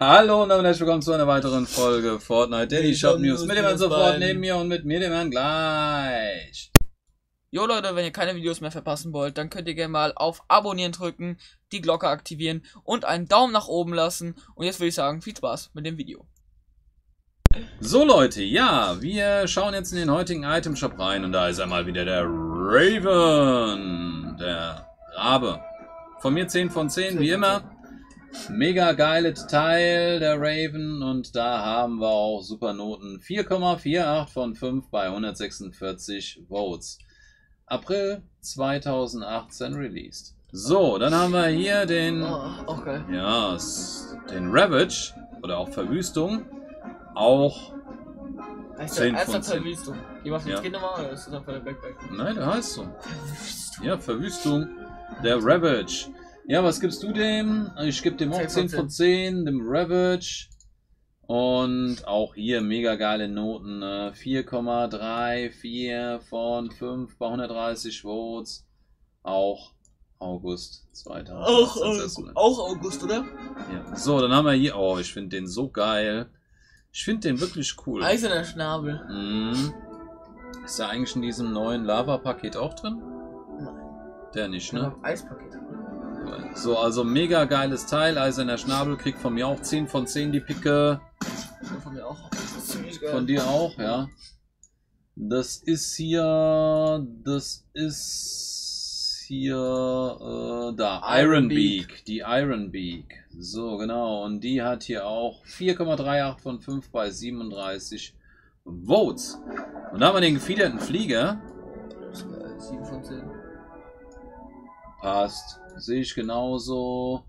Hallo und herzlich willkommen zu einer weiteren Folge Fortnite Daily Shop News mit dem Herrn sofort neben mir und mit mir dem Herrn gleich. Jo Leute, wenn ihr keine Videos mehr verpassen wollt, dann könnt ihr gerne mal auf Abonnieren drücken, die Glocke aktivieren und einen Daumen nach oben lassen. Und jetzt würde ich sagen, viel Spaß mit dem Video. So Leute, ja, wir schauen jetzt in den heutigen Item Shop rein und da ist einmal wieder der Raven, der Rabe. Von mir 10 von 10, wie immer. Mega geiles Teil, der Raven. Und da haben wir auch super Noten. 4,48 von 5 bei 146 Votes. April 2018 released. So, dann haben wir hier den... Oh, okay. Ja, den Ravage. Oder auch Verwüstung. Auch... Heißt 10 der von erste 10. Verwüstung? Die war Ja. ja. Kinder mal oder ist das einfach der Backpack? Nein, der heißt so. Ja, Verwüstung. Der Ravage. Ja, was gibst du dem? Ich gebe dem auch 10 10 von von 10, dem Ravage. Und auch hier mega geile Noten. ne? 4,34 von 5 bei 130 Votes. Auch August 2018. Auch, äh, auch August, oder? ja. So, dann haben wir hier. Oh, ich finde den so geil. Ich finde den wirklich cool. Eiserner Schnabel. Mhm. Ist da eigentlich in diesem neuen Lava-Paket auch drin? Nein. Der nicht, Ich ne? Eispaket. So, also mega geiles Teil. Eiserner Schnabel kriegt von mir auch 10 von 10 die Picke. Von mir auch. Von dir auch, ja. Das ist hier. Das ist hier. Äh, da. Iron Beak. Die Iron Beak. So, genau. Und die hat hier auch 4,38 von 5 bei 37 Votes. Und da haben wir den gefiederten Flieger. Das ist geil. 7 von 10. Passt. Sehe ich genauso.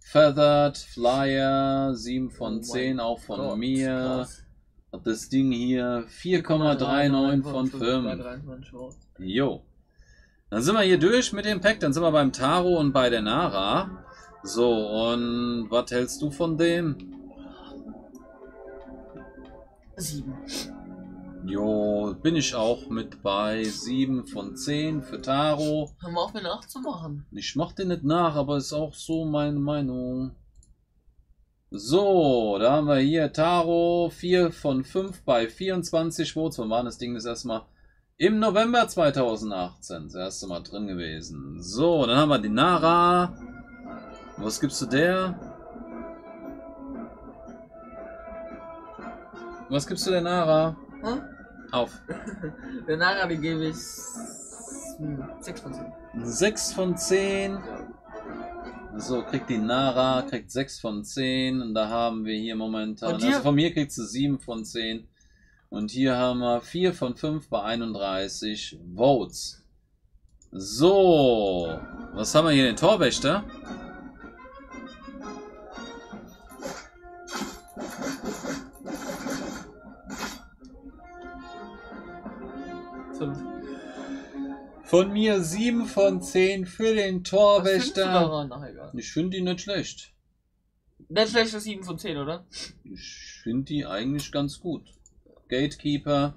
Feathered, Flyer, 7 von Oh 10, mein auch von Gott, mir. krass. Das Ding hier 4,39 von 5. 23 Votes. Jo. Dann sind wir hier durch mit dem Pack. Dann sind wir beim Taro und bei der Nara. So, und was hältst du von dem? 7. Jo, bin ich auch mit bei 7 von 10 für Taro. Hör mal auf, mir nachzumachen. Ich mach den nicht nach, aber ist auch so meine Meinung. So, da haben wir hier Taro, 4 von 5 bei 24 Votes. Wann war das Ding das erste Mal? Im November 2018, das erste Mal drin gewesen. So, dann haben wir die Nara. Was gibst du der? Was gibst du der Nara? Hm? Auf. Der Nara, die gebe ich 6 von 10. 6 von 10. So, kriegt die Nara, kriegt 6 von 10. Und da haben wir hier momentan. Und dir? Also von mir kriegt sie 7 von 10. Und hier haben wir 4 von 5 bei 31 Votes. So, was haben wir hier? Den Torwächter. Fünf. Von mir 7 von 10 für den Was Torwächter. egal. Ich finde die nicht schlecht. Der schlechte 7 von 10, oder? Ich finde die eigentlich ganz gut. Gatekeeper.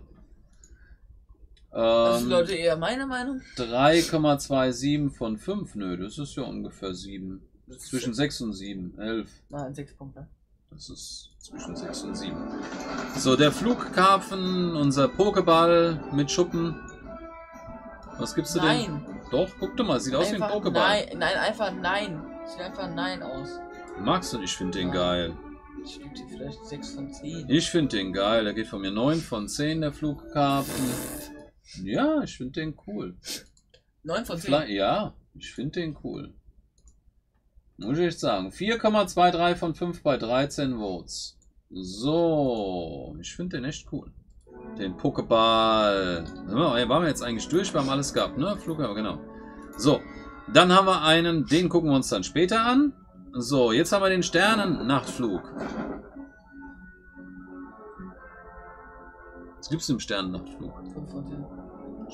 Das sind Ähm, Leute eher meine Meinung. 3,27 von 5. Nö, das ist ja ungefähr 7. Das ist Zwischen 6 und 7. 11. Nein, 6 Punkte. Das ist zwischen 6 und 7. So, der Flugkarpfen, unser Pokéball mit Schuppen. Was gibst du denn? Nein. Doch, guck doch mal, sieht aus wie ein Einfach Pokéball. Nein, nein, einfach nein. Sieht einfach nein aus. Magst du? Ich finde den geil. Ich gebe dir vielleicht 6 von 10. Ich finde den geil. Der geht von mir 9 von 10, der Flugkarpfen. Ja, ich finde den cool. 9 von 10. Fly ja, ich finde den cool. Muss ich sagen. 4,23 von 5 bei 13 Votes. So, ich finde den echt cool. Den Pokéball. Wir- Waren wir jetzt eigentlich durch? Wir haben alles gehabt, ne? Flughafen, genau. So, dann haben wir einen, den gucken wir uns dann später an. So, jetzt haben wir den Sternen-Nachtflug. Was gibt's im Sternen-Nachtflug?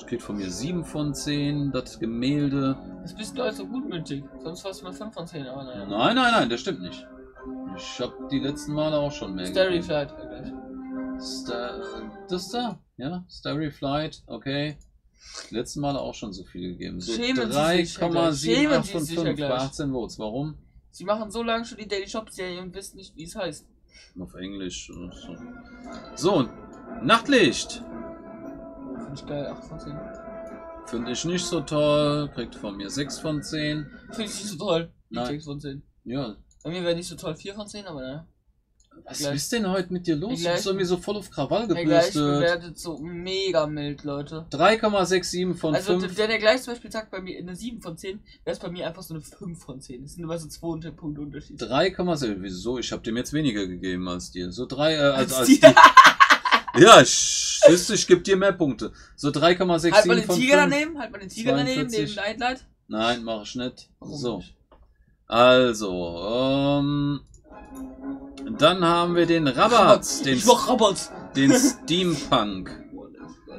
5 von 10. Das geht von mir 7 von 10, das Gemälde. Das bist du also gutmütig. Sonst warst du mal 5 von 10, aber naja. Nein, nein, nein, das stimmt nicht. Ich habe die letzten Male auch schon mehr Starry gegeben. Flight gleich. Star das da? Ja, Starry Flight, okay. Letzten Male auch schon so viel gegeben. So Schämen Sie sich, Herr Gleich. Schämen 3,78 Sie von sich, Herr 5 bei Gleich. 18 Votes. Warum? Sie machen so lange schon die Daily Shop Serie und wissen nicht, wie es heißt. Auf Englisch. so Nachtlicht. Finde ich geil, 8 von 10. Finde ich nicht so toll. Kriegt von mir 6 von 10. Finde ich nicht so toll. Nein. 6 von 10. Ja. Bei mir wäre nicht so toll 4 von 10, aber ne. Was Gleich- ist denn heute mit dir los? Du Gleich- bist irgendwie so voll auf Krawall Der gebürstet. bewertet so mega mild, Leute. 3,67 von Also 5. der, der gleich zum Beispiel sagt bei mir eine 7 von 10, wäre es bei mir einfach so eine 5 von 10. Das sind immer so 200 Punkte Unterschied. 3,6. Wieso? Ich habe dem jetzt weniger gegeben als dir. So 3, äh, als, als die- die. Ja, du, ich gebe dir mehr Punkte. So 3,67 Halt mal den Tiger 5. daneben, halt mal den Tiger daneben, 42. neben Nightlight. Nein, mach ich nicht. So. Also, ähm, dann haben wir den Rabatz, den, Ich mach Rabatz. den Steampunk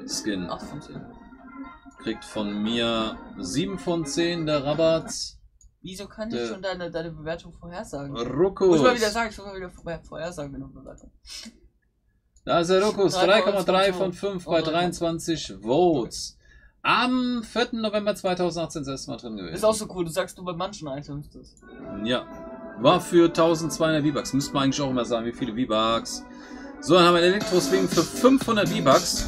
Skin. 8 von 10. Kriegt von mir 7 von 10 der Rabatz. Wieso kann ich schon deine, deine Bewertung vorhersagen? Ruckus. Muss mal wieder sagen, ich muss mal wieder vorher, vorhersagen, genau Bewertung. Da ist der Ruckus, 3,3 3,2 von 5 bei 23 Votes. Am 4. November 2018 ist das erste Mal drin gewesen. Ist auch so cool, du sagst nur bei manchen Items das. Ja. War für 1200 V-Bucks. Müsste man eigentlich auch immer sagen, wie viele V-Bucks. So, dann haben wir den Elektro-Swing für 500 V-Bucks.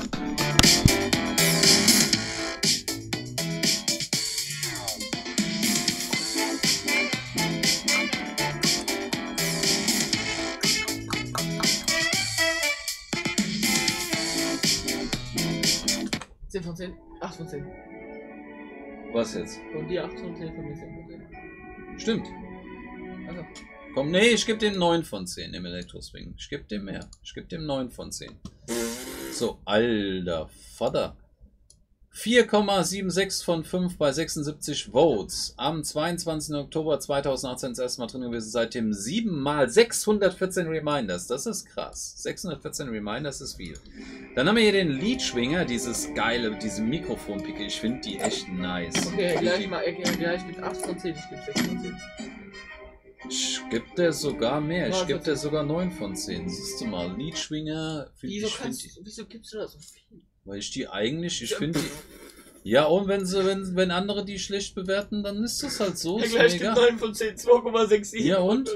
Zehn von 10? 8 von 10. Was jetzt? Von dir 8 von 10, von mir 10 von 10. Stimmt. Also, Komm, nee, ich gebe dem 9 von 10 im Elektro-Swing. Ich gebe dem mehr. Ich gebe dem 9 von 10. So, alter Vater. 4,76 von 5 bei 76 Votes. Am 22. Oktober 2018 das erste Mal drin gewesen. Seitdem 7 mal 614 Reminders. Das ist krass. 614 Reminders ist viel. Dann haben wir hier den Leadschwinger, dieses geile, diese Mikrofonpicke. Ich finde die echt nice. okay, gleich, mal, okay, gleich mit 8 von 10, ich gebe 6 von 10. Ich gebe dir sogar mehr. Ich gebe dir sogar 9 von 10. Siehst du mal, Leadschwinger. Wieso, ich, kannst, du- wieso gibst du da so viel? Weil ich die eigentlich, ich finde die. Ja, und wenn sie, wenn, wenn andere die schlecht bewerten, dann ist das halt so. Ja, gleich gibt egal. 9 von 10, 2,67. Ja, und?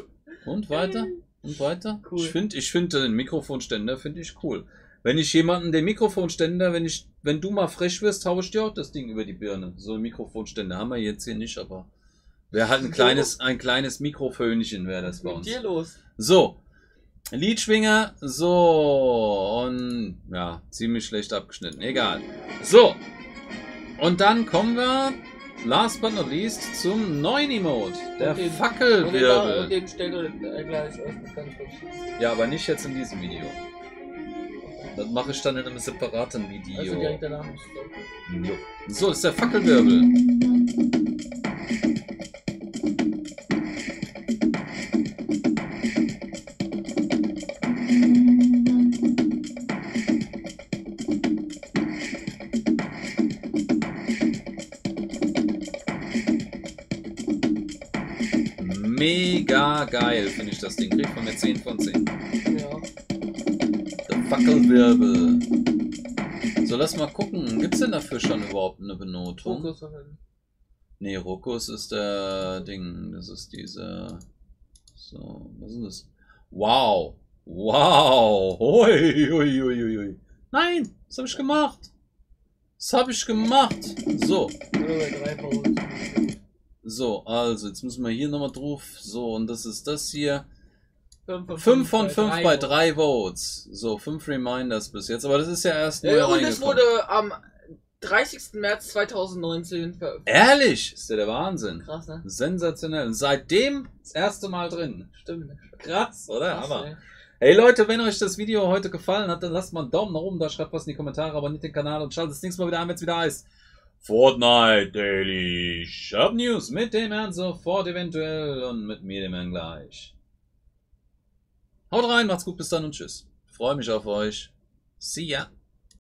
Und weiter? Und weiter? Cool. Ich finde ich find den Mikrofonständer finde ich cool. Wenn ich jemanden den Mikrofonständer, wenn ich, wenn du mal frech wirst, hau ich dir auch das Ding über die Birne. So ein Mikrofonständer haben wir jetzt hier nicht, aber wäre halt ein kleines, ein kleines Mikrofönchen wäre das bei ist mit uns. dir los? So. Leadschwinger, so, und ja, ziemlich schlecht abgeschnitten, egal. So, und dann kommen wir, last but not least, zum neuen Emote, der Und den- Und den, und Fackelwirbel. den äh, gleich. Ja, aber nicht jetzt in diesem Video. Das mache ich dann in einem separaten Also Video. direkt danach. Jo. So, das ist der Fackelwirbel. Mega geil finde ich das Ding. Kriegt von mir 10 von 10. Ja. Der Fackelwirbel. So, lass mal gucken. Gibt's denn dafür schon überhaupt eine Benotung? Verwenden. Nee, Rokus ist der Ding. Das ist diese. So, was ist das? Wow. Wow. Hui, hui, hui, hui. Nein, das habe ich gemacht. Das habe ich gemacht. So, so, also, jetzt müssen wir hier nochmal drauf. So, und das ist das hier. 5 5 von 5 bei 3 Votes. So, 5 Reminders bis jetzt. Aber das ist ja erst neu Ja, und es reingekommen. wurde am 30. März 2019 veröffentlicht. Ehrlich? Ist ja der Wahnsinn. Krass, ne? Sensationell. Und seitdem das erste Mal drin. Stimmt. ne? Krass, oder? Krass, Hammer. ey. Hey Leute, wenn euch das Video heute gefallen hat, dann lasst mal einen Daumen nach oben da, schreibt was in die Kommentare, abonniert den Kanal und schaltet das nächste Mal wieder ein, wenn es wieder heißt Fortnite Daily Shop News mit dem Herrn sofort eventuell und mit mir dem Herrn gleich. Haut rein, macht's gut, bis dann und tschüss. Freue mich auf euch. See ya.